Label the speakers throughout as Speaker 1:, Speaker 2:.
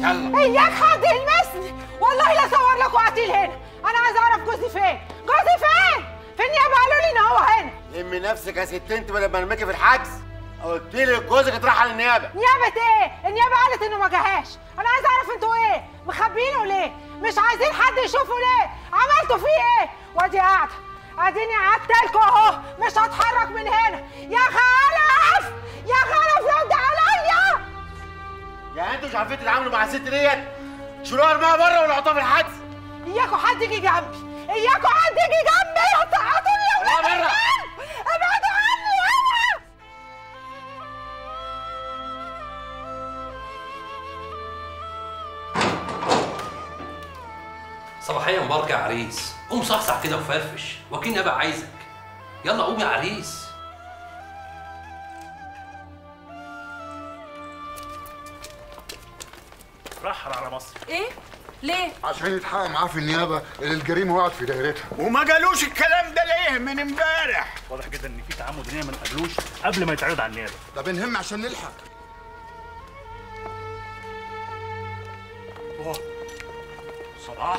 Speaker 1: يلا.
Speaker 2: اياك حد يلمسني والله لا صور لكم قتيل هنا أنا عايز أعرف جوزي فين جوزي فين في النيابه قالوا لي ان هو هنا؟
Speaker 1: لمي نفسك يا ست انت بدل ما ارميكي في الحجز. قلت لك جوزك اتراح على النيابة.
Speaker 2: نيابة إيه؟ النيابة قالت إنه ما جاهاش أنا عايز أعرف إنتوا إيه؟ مخبيينه ليه؟ مش عايزين حد يشوفه ليه؟ عملتوا فيه إيه؟ وأدي قاعدة. أديني قعدت لكم أهو. مش
Speaker 1: عارفين تتعاملوا مع الست ديت. شيلوها ارميها بره ولا حطوها في الحجز؟
Speaker 2: اياكوا حد يجي جنبي. اياكوا حد يجي جنبي. هتقعدوني يا
Speaker 1: لا
Speaker 2: ولاد
Speaker 1: بره.
Speaker 2: ابعدوا عني أنا
Speaker 3: صباحية مباركة يا عريس. قوم صحصح كده وفرفش. وكيل ابقى عايزك. يلا قوم يا عريس.
Speaker 4: رحل على مصر.
Speaker 5: إيه؟ ليه؟
Speaker 6: عشان يتحقق معاه في النيابة اللي الجريمه وقعت في دايرتها
Speaker 7: وما قالوش الكلام ده ليه من امبارح؟
Speaker 4: واضح جدا إن في تعمد إن هي ما نقابلوش قبل ما يتعرض على النيابة.
Speaker 6: ده بنهم عشان نلحق.
Speaker 7: أوه. صباح.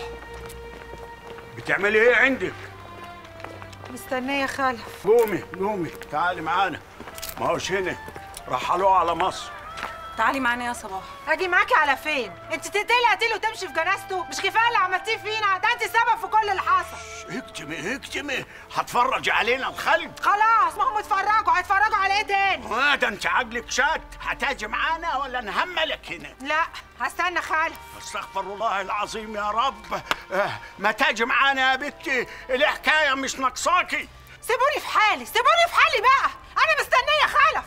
Speaker 7: بتعملي إيه عندك؟
Speaker 2: مستنية خلف
Speaker 7: قومي قومي تعالي معانا. ما هوش هنا. رحلوه على مصر.
Speaker 5: تعالي معانا يا صباح.
Speaker 2: أجي معاكي على فين؟ انت تقتلي قتيل وتمشي في جنازته؟ مش كفاية اللي عملتيه فينا ده انت السبب في كل اللي حصل.
Speaker 7: اكتمي اكتمي. هتفرج علينا الخلق.
Speaker 2: خلاص ما هم اتفرجوا. هيتفرجوا على إيه تاني؟
Speaker 7: ما ده انت عقلك شات. هتاجي معانا ولا نهملك هنا؟
Speaker 2: لا هستنى خلف
Speaker 7: استغفر الله العظيم يا رب. آه، ما تاجي معانا يا بنتي. الحكاية مش ناقصاكي.
Speaker 2: سيبوني في حالي سيبوني في حالي بقى. أنا مستنية خلف